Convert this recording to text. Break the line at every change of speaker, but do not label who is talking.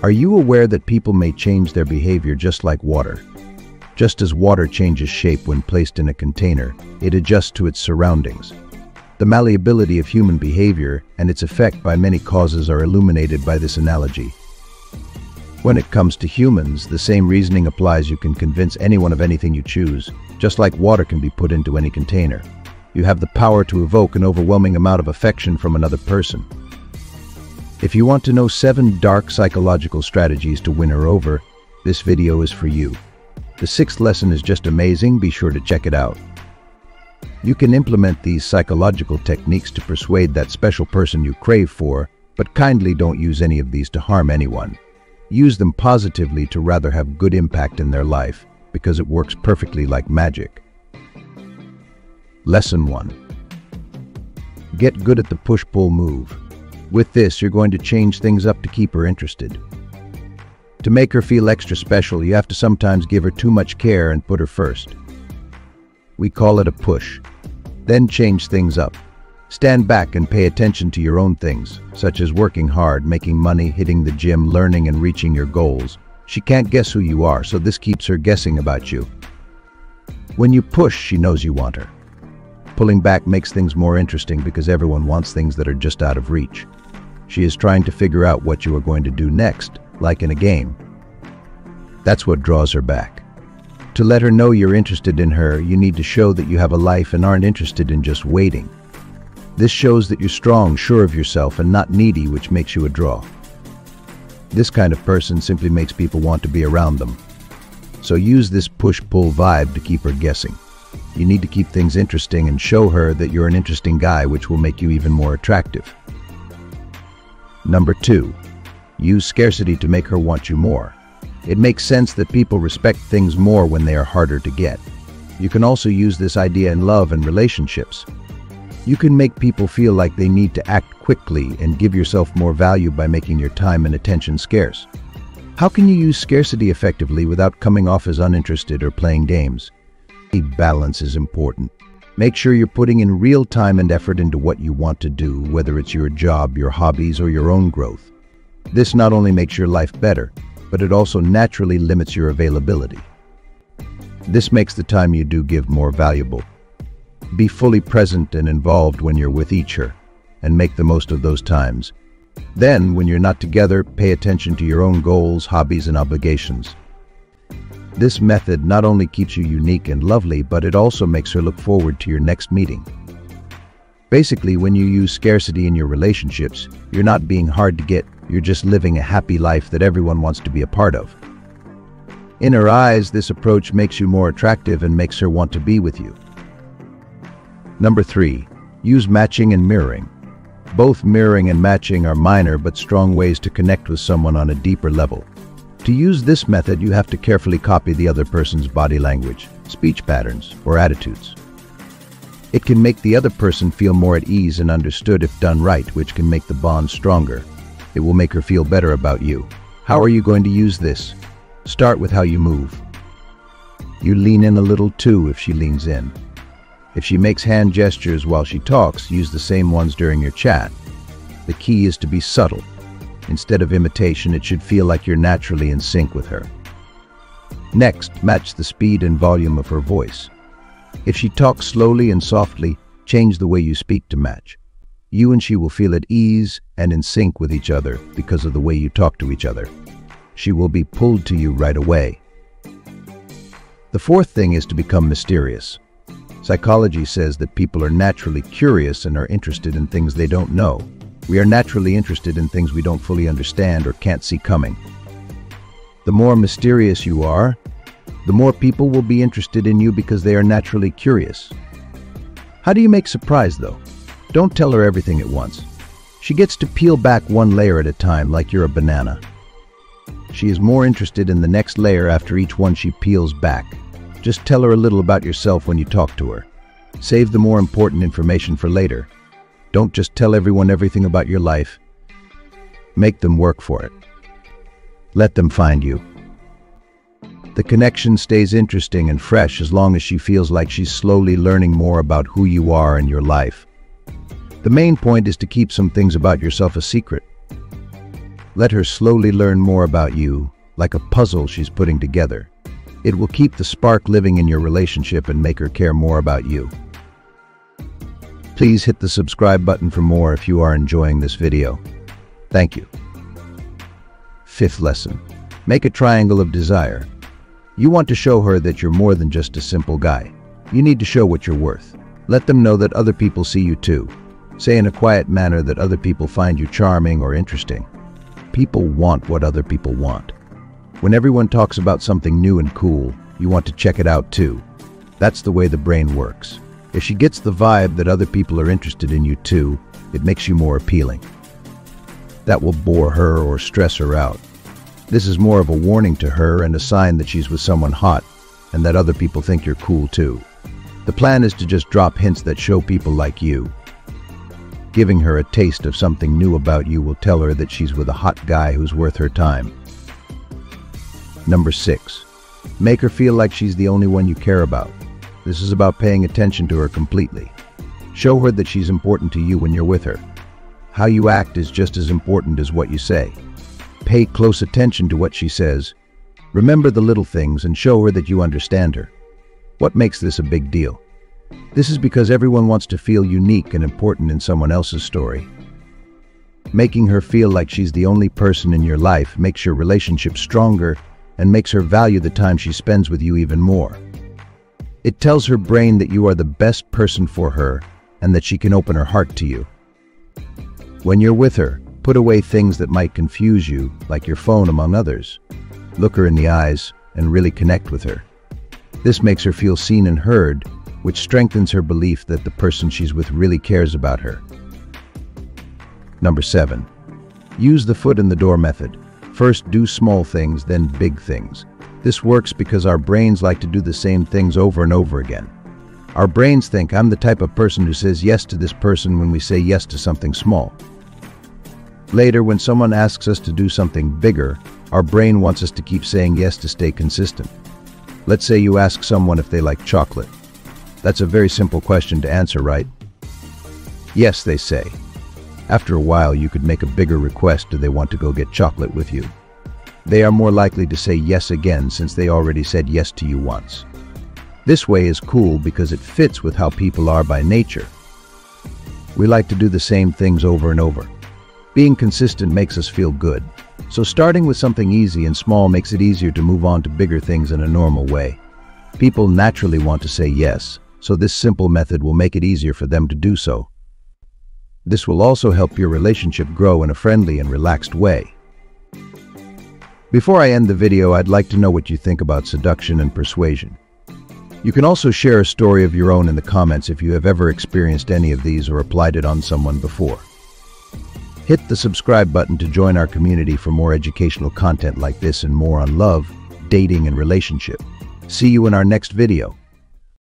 Are you aware that people may change their behavior just like water? Just as water changes shape when placed in a container, it adjusts to its surroundings. The malleability of human behavior and its effect by many causes are illuminated by this analogy. When it comes to humans, the same reasoning applies you can convince anyone of anything you choose, just like water can be put into any container. You have the power to evoke an overwhelming amount of affection from another person. If you want to know 7 dark psychological strategies to win her over, this video is for you. The sixth lesson is just amazing, be sure to check it out. You can implement these psychological techniques to persuade that special person you crave for, but kindly don't use any of these to harm anyone. Use them positively to rather have good impact in their life, because it works perfectly like magic. Lesson 1. Get good at the push-pull move. With this, you're going to change things up to keep her interested. To make her feel extra special, you have to sometimes give her too much care and put her first. We call it a push. Then change things up. Stand back and pay attention to your own things, such as working hard, making money, hitting the gym, learning and reaching your goals. She can't guess who you are, so this keeps her guessing about you. When you push, she knows you want her. Pulling back makes things more interesting because everyone wants things that are just out of reach. She is trying to figure out what you are going to do next, like in a game. That's what draws her back. To let her know you're interested in her, you need to show that you have a life and aren't interested in just waiting. This shows that you're strong, sure of yourself, and not needy, which makes you a draw. This kind of person simply makes people want to be around them. So use this push-pull vibe to keep her guessing. You need to keep things interesting and show her that you're an interesting guy, which will make you even more attractive. Number two, use scarcity to make her want you more. It makes sense that people respect things more when they are harder to get. You can also use this idea in love and relationships. You can make people feel like they need to act quickly and give yourself more value by making your time and attention scarce. How can you use scarcity effectively without coming off as uninterested or playing games? Balance is important. Make sure you're putting in real time and effort into what you want to do, whether it's your job, your hobbies, or your own growth. This not only makes your life better, but it also naturally limits your availability. This makes the time you do give more valuable. Be fully present and involved when you're with each other, and make the most of those times. Then, when you're not together, pay attention to your own goals, hobbies, and obligations. This method not only keeps you unique and lovely, but it also makes her look forward to your next meeting. Basically, when you use scarcity in your relationships, you're not being hard to get, you're just living a happy life that everyone wants to be a part of. In her eyes, this approach makes you more attractive and makes her want to be with you. Number three, use matching and mirroring. Both mirroring and matching are minor but strong ways to connect with someone on a deeper level. To use this method, you have to carefully copy the other person's body language, speech patterns, or attitudes. It can make the other person feel more at ease and understood if done right, which can make the bond stronger. It will make her feel better about you. How are you going to use this? Start with how you move. You lean in a little too if she leans in. If she makes hand gestures while she talks, use the same ones during your chat. The key is to be subtle Instead of imitation, it should feel like you're naturally in sync with her. Next, match the speed and volume of her voice. If she talks slowly and softly, change the way you speak to match. You and she will feel at ease and in sync with each other because of the way you talk to each other. She will be pulled to you right away. The fourth thing is to become mysterious. Psychology says that people are naturally curious and are interested in things they don't know. We are naturally interested in things we don't fully understand or can't see coming. The more mysterious you are, the more people will be interested in you because they are naturally curious. How do you make surprise, though? Don't tell her everything at once. She gets to peel back one layer at a time like you're a banana. She is more interested in the next layer after each one she peels back. Just tell her a little about yourself when you talk to her. Save the more important information for later. Don't just tell everyone everything about your life. Make them work for it. Let them find you. The connection stays interesting and fresh as long as she feels like she's slowly learning more about who you are and your life. The main point is to keep some things about yourself a secret. Let her slowly learn more about you, like a puzzle she's putting together. It will keep the spark living in your relationship and make her care more about you. Please hit the subscribe button for more if you are enjoying this video. Thank you. Fifth lesson. Make a triangle of desire. You want to show her that you're more than just a simple guy. You need to show what you're worth. Let them know that other people see you too. Say in a quiet manner that other people find you charming or interesting. People want what other people want. When everyone talks about something new and cool, you want to check it out too. That's the way the brain works. If she gets the vibe that other people are interested in you too, it makes you more appealing. That will bore her or stress her out. This is more of a warning to her and a sign that she's with someone hot and that other people think you're cool too. The plan is to just drop hints that show people like you. Giving her a taste of something new about you will tell her that she's with a hot guy who's worth her time. Number six, make her feel like she's the only one you care about. This is about paying attention to her completely. Show her that she's important to you when you're with her. How you act is just as important as what you say. Pay close attention to what she says. Remember the little things and show her that you understand her. What makes this a big deal? This is because everyone wants to feel unique and important in someone else's story. Making her feel like she's the only person in your life makes your relationship stronger and makes her value the time she spends with you even more. It tells her brain that you are the best person for her and that she can open her heart to you. When you're with her, put away things that might confuse you, like your phone among others. Look her in the eyes and really connect with her. This makes her feel seen and heard, which strengthens her belief that the person she's with really cares about her. Number 7. Use the foot in the door method. First, do small things, then big things. This works because our brains like to do the same things over and over again. Our brains think I'm the type of person who says yes to this person when we say yes to something small. Later, when someone asks us to do something bigger, our brain wants us to keep saying yes to stay consistent. Let's say you ask someone if they like chocolate. That's a very simple question to answer, right? Yes, they say. After a while, you could make a bigger request do they want to go get chocolate with you. They are more likely to say yes again since they already said yes to you once. This way is cool because it fits with how people are by nature. We like to do the same things over and over. Being consistent makes us feel good. So starting with something easy and small makes it easier to move on to bigger things in a normal way. People naturally want to say yes, so this simple method will make it easier for them to do so. This will also help your relationship grow in a friendly and relaxed way. Before I end the video, I'd like to know what you think about seduction and persuasion. You can also share a story of your own in the comments if you have ever experienced any of these or applied it on someone before. Hit the subscribe button to join our community for more educational content like this and more on love, dating, and relationship. See you in our next video.